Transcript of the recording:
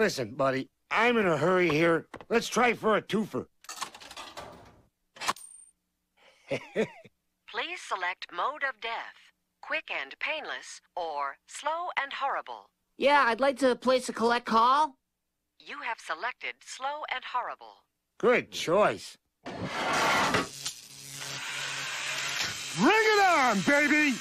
Listen, buddy, I'm in a hurry here. Let's try for a twofer. Please select mode of death. Quick and painless or slow and horrible. Yeah, I'd like to place a collect call. You have selected slow and horrible. Good choice. Bring it on, baby!